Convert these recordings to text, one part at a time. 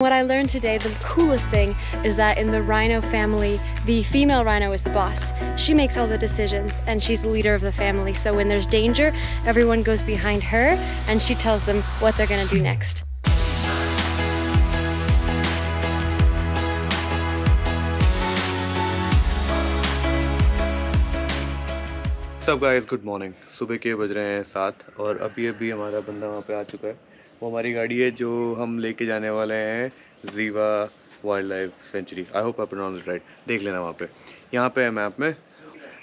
What I learned today, the coolest thing is that in the rhino family, the female rhino is the boss. She makes all the decisions and she's the leader of the family. So when there's danger, everyone goes behind her and she tells them what they're gonna do next. सब guys good morning सुबह के बज रहे हैं सात और अभी अभी हमारा बंदा वहाँ पे आ चुका है वो हमारी गाड़ी है जो हम लेके जाने वाले हैं Ziwa wildlife sanctuary I hope I pronounce right देख लेना वहाँ पे यहाँ पे है मैप में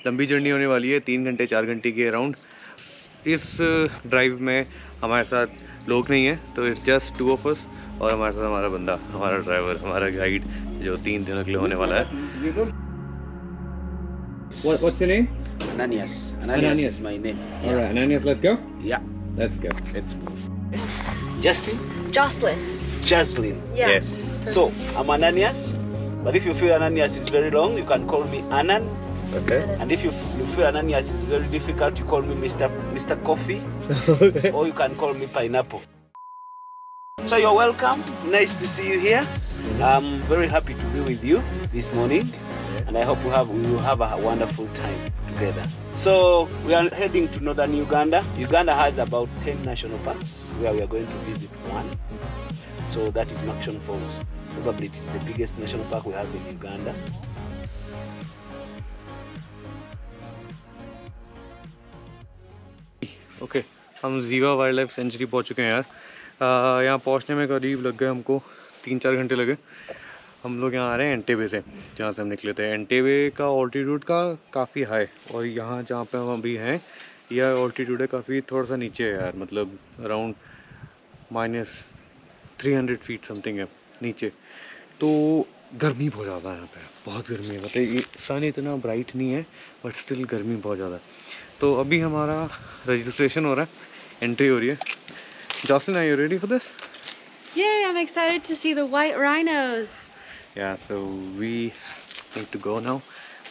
लंबी जर्नी होने वाली है तीन घंटे चार घंटे के अराउंड इस ड्राइव में हमारे साथ लोग नहीं हैं तो it's just two of us और हमारे साथ हमारा बंदा हमारा ड्राइवर हमारा गाइड जो तीन दिनों के लिए होने वाला है What, what's your name? Ananias. Ananias, Ananias. is my name. All right, Ananias, let's go. Yeah, Let's go. let's move. Justin? Jocelyn. Jaslyn. Yes. So, I'm Ananias. But if you feel Ananias is very long, you can call me Anan. Okay. And if you, you feel Ananias is very difficult, you call me Mr. Mr. Coffee. or you can call me Pineapple. So you're welcome. Nice to see you here. Mm-hmm. I'm very happy to be with you this morning and I hope we, have, we will have a wonderful time together. So we are heading to northern Uganda. Uganda has about 10 national parks where we are going to visit one. So that is Murchison Falls. Probably it is the biggest national park we have in Uganda. okay, we have wildlife sanctuary पहुँच चुके हैं यार यहाँ पहुँचने में करीब लग गए हमको तीन चार घंटे लगे हम लोग यहाँ आ रहे हैं एंटेवे से जहाँ से हम निकले थे। एंटेवे का ऑल्टीट्यूड का काफ़ी हाई और यहाँ जहाँ पे हम अभी हैं यह ऑल्टीट्यूड है काफ़ी थोड़ा सा नीचे है यार मतलब around minus three hundred feet something है नीचे। तो गर्मी बहुत ज़्यादा है यहाँ पे बहुत गर्मी है। मतलब ये सन इतना ब्राइट नहीं है बट स्टिल गर्मी बहुत ज़्यादा है। तो अभी हमारा रजिस्ट्रेशन हो रहा है एंट्री हो रही है। Jocelyn I you ready for this Yay, I'm excited to see the white rhinos. या so we need to go now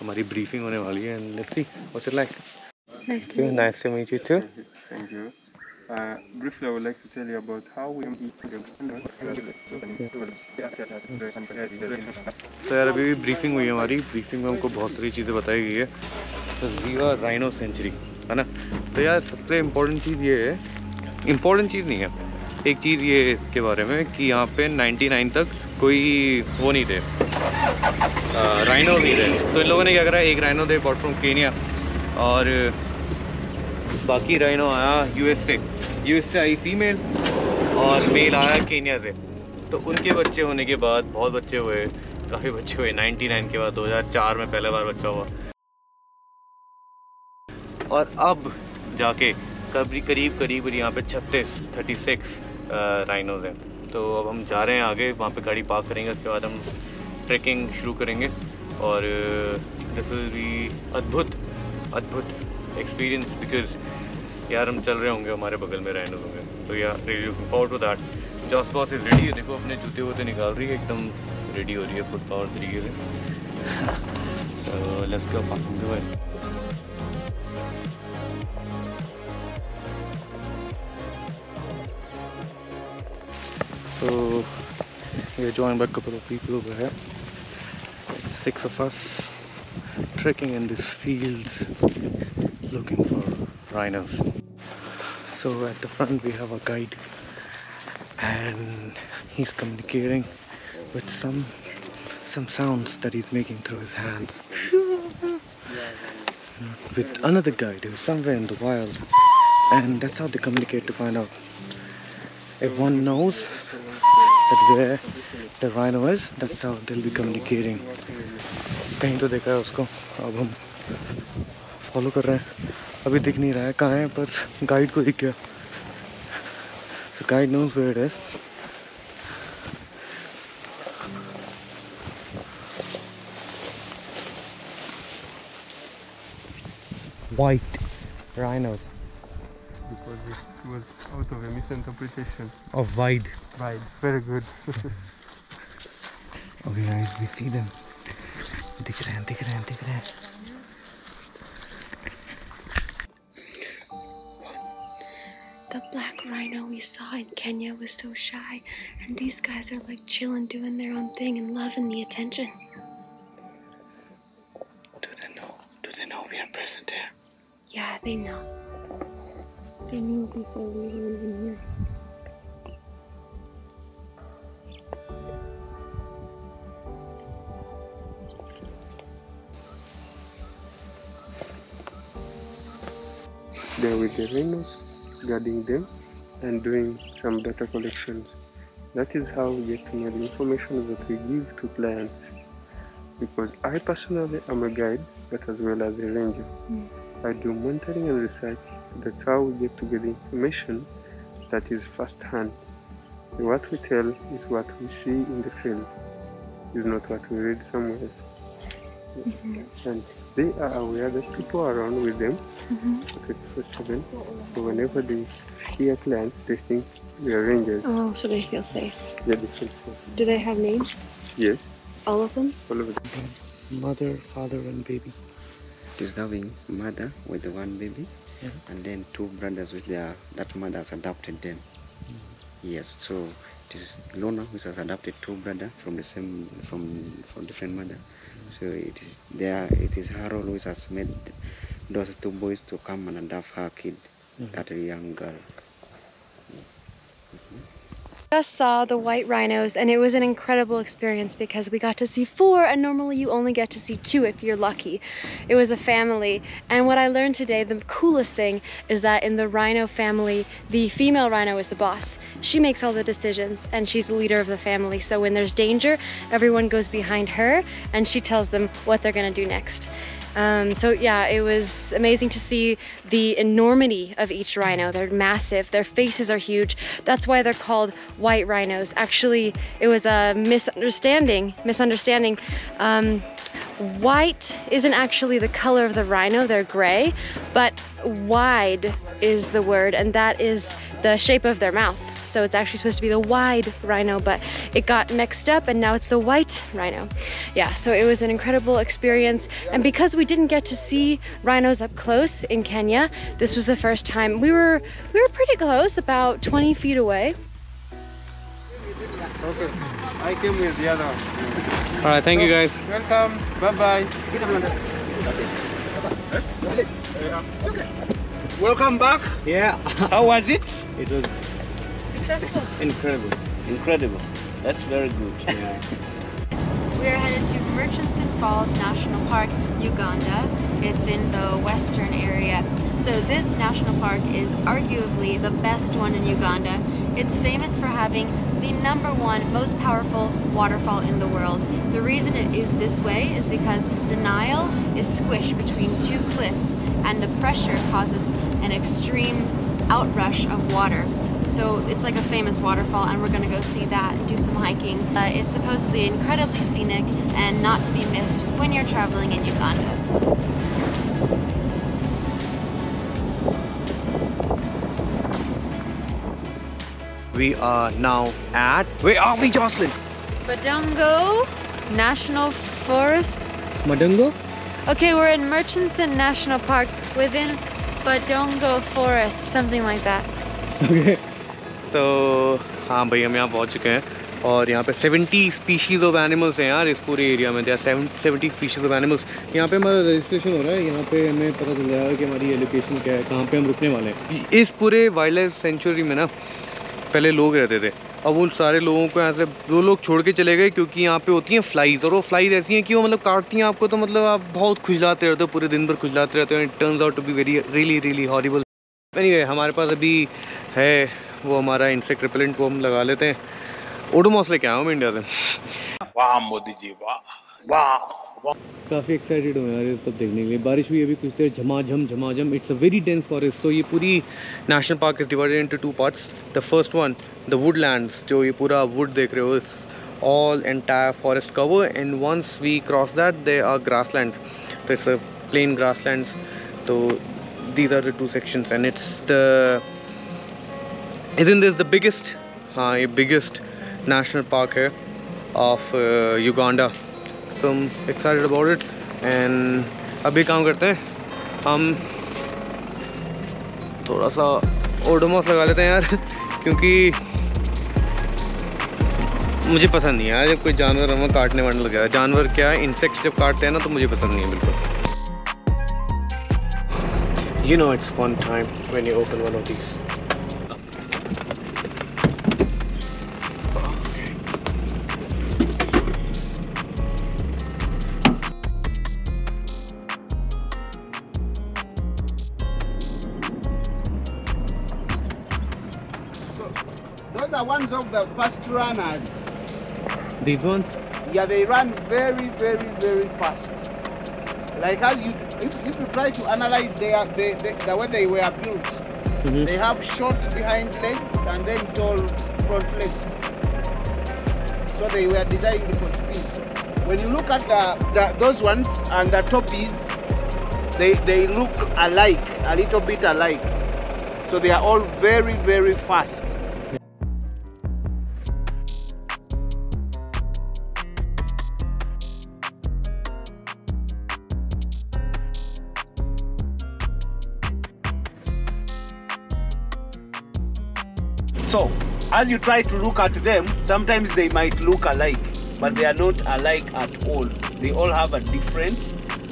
हमारी ब्रीफिंग होने वाली है and let's see what's it like Nice to meet you. Nice to meet you too Thank you. Uh, briefly, I would like to tell you about how we तो यार अभी भी briefing हुई है हमारी. ब्रीफिंग में हमको बहुत सारी चीज़ें बताई गई है. तो जीवा राइनो सेंचुरी है ना? तो यार सबसे इम्पोर्टेंट चीज़ ये है. इम्पोर्टेंट चीज़ नहीं है. एक चीज़ ये है इसके बारे में कि यहाँ पे 99 तक कोई वो नहीं थे। राइनो नहीं थे। तो इन लोगों ने क्या करा, एक राइनो थे अपार्ट फ्रॉम केनिया और बाकी राइनो आया यूएस से यूएस से आई फीमेल और मेल आया केनिया से। तो उनके बच्चे होने के बाद, बहुत बच्चे हुए, काफ़ी बच्चे हुए। 99 के बाद 2004 में पहला बार बच्चा हुआ। और अब जाके करीब करीब करीब यहाँ पे छत्तीस थर्टी सिक्स राइनोज हैं। तो अब हम जा रहे हैं आगे, वहाँ पे गाड़ी पार्क करेंगे, उसके बाद हम ट्रैकिंग शुरू करेंगे। और दिस विल बी अद्भुत अद्भुत एक्सपीरियंस बिकॉज़ यार हम चल रहे होंगे, हमारे बगल में रहने होंगे। तो यार looking forward to that Jos boss is ready है देखो, अपने जूते वूते निकाल रही है, एकदम रेडी हो रही है फुट पावर तरीके से। तो let's go parking So we are joined by a couple of people over here. Six of us trekking in these fields looking for rhinos. So at the front we have a guide and he's communicating with some some sounds that he's making through his hands. With another guide who's somewhere in the wild and that's how they communicate to find out if one knows that where the rhino is, that's how they'll be communicating. कहीं तो देखा है उसको अब हम follow कर रहे हैं अभी दिख नहीं रहा है कहाँ है पर गाइड को दिख गया so guide knows where it is white rhinos because it was out of a misinterpretation. of wide Right. Very good. Okay guys, we see them. दिख रहे हैं दिख रहे हैं दिख रहे हैं The black rhino we saw saw in Kenya was so shy, and these guys are like chilling, doing their own thing, and loving the attention. Do they know? Do they know we are present here? Yeah, they know. They knew before we were even here. There the rhinos, guarding them and doing some data collections. That is how we get to know the information that we give to clients. Because I personally am a guide, but as well as a ranger. Hmm. I do monitoring and research. That's how we get to get the information that is first hand. What we tell is what we see in the field, is not what we read somewhere. And they are aware that people are around with them Mm-hmm. 24/7. So whenever they hear clients, they think we are rangers. Oh, so they feel safe. Yeah, They're different. Do they have names? Yes, All of them? all of them. Mother, father, and baby. It is having mother with the one baby, and then two brothers with their that mother has adopted them. Mm. Yes, so it is Lona who has adopted two brothers from the same from from different mother. So it is there. It is Harold who has made those two boys to come and adopt her kid, mm. that young girl. Just saw the white rhinos and it was an incredible experience because we got to see four and normally you only get to see two if you're lucky. It was a family and what I learned today, the coolest thing is that in the rhino family, the female rhino is the boss. She makes all the decisions and she's the leader of the family. So when there's danger, everyone goes behind her and she tells them what they're gonna do next. Um, so yeah, it was amazing to see the enormity of each rhino. They're massive. Their faces are huge. That's why they're called white rhinos. Actually, it was a misunderstanding. Misunderstanding. Um, white isn't actually the color of the rhino. They're gray, but wide is the word, and that is the shape of their mouth. So it's actually supposed to be the wide rhino, but it got mixed up and now it's the white rhino. Yeah, so it was an incredible experience. And because we didn't get to see rhinos up close in Kenya, this was the first time. We were we were pretty close, about 20 feet away. Okay. I came with the other one. All right, thank you guys. Welcome. Bye bye. Welcome back. Yeah, How was it? it was Successful. incredible. Incredible. That's very good. We are headed to Murchison Falls National Park, Uganda. It's in the western area. So this national park is arguably the best one in Uganda. It's famous for having the number one most powerful waterfall in the world. The reason it is this way is because the Nile is squished between two cliffs and the pressure causes an extreme outrush of water. So it's like a famous waterfall, and we're gonna go see that and do some hiking. Uh, it's supposedly incredibly scenic and not to be missed when you're traveling in Uganda. We are now at. Where are we, Jocelyn? Budongo National Forest. Madango? Okay, we're in Murchison National Park within Budongo Forest, something like that. Okay तो हाँ भाई, हम यहाँ पहुँच चुके हैं। और यहाँ पे 70 स्पीशीज ऑफ़ एनिमल्स हैं यार इस पूरे एरिया में। There seventy species of animals यहाँ पे हमारा रजिस्ट्रेशन हो रहा है। यहाँ पे हमें पता चल रहा है कि हमारी लोकेशन क्या है, कहाँ पे हम रुकने वाले हैं। इस पूरे वाइल्ड लाइफ सेंचुरी में ना, पहले लोग रहते थे। अब उन सारे लोगों को यहाँ से वो लोग छोड़ के चले गए क्योंकि यहाँ पे होती हैं फ्लाइज और वो फ्लाइज ऐसी हैं कि वो मतलब काटती हैं आपको तो मतलब आप बहुत खुजलाते रहते हो, पूरे दिन भर खुजलाते रहते हो। It turns out to be very really really horrible anyway हमारे पास अभी है वो हमारा इंसेक्ट रिपेलेंट वो हम लगा लेते हैं। ओडोमॉस लेके आया हूँ मैं इंडिया से। वाह मोदी जी वाह वाह काफ़ी एक्साइटेड हूँ यार ये सब देखने के लिए। बारिश हुई अभी कुछ देर झमाझम झमाझम। It's a very dense forest तो ये पूरी national park is divided into two parts the first one the woodlands जो ये पूरा वुड देख रहे हो इस entire forest cover and once we cross that there are grasslands. So it's a plain grasslands so these are the two sections and it's is in this the biggest हाँ ये biggest national park है of Uganda so हम excited about it and अभी काम करते हैं। हम थोड़ा सा ओडोमोस लगा लेते हैं यार, क्योंकि मुझे पसंद नहीं आया जब कोई जानवर हमें काटने वाटने लग जाता जानवर क्या है? इंसेक्ट्स जब काटते हैं ना तो मुझे पसंद नहीं है, बिल्कुल। You know it's one time when you open one of these are ones of the fast runners. These ones? Yeah, they run very, very, very fast. Like as you, if, if you try to analyze their, they, they, the way they were built, Mhm. they have short behind legs and then tall front legs. So they were designed for speed. When you look at the, the those ones and the topis, they, they look alike, a little bit alike. So they are all very, very fast. So, as you try to look at them, sometimes they might look alike, but they are not alike at all. They all have a different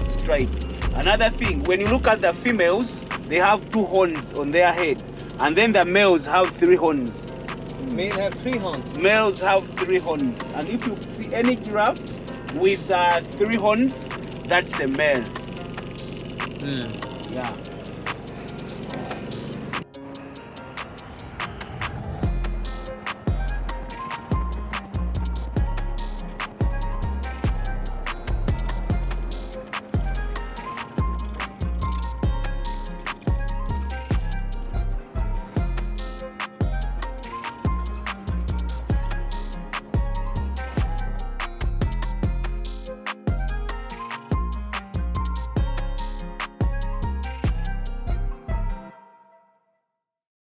stripe. Another thing, when you look at the females, they have two horns on their head, and then the males have three horns. Male have three horns. Males have three horns, and if you see any giraffe with uh, three horns, that's a male. Hmm. Yeah.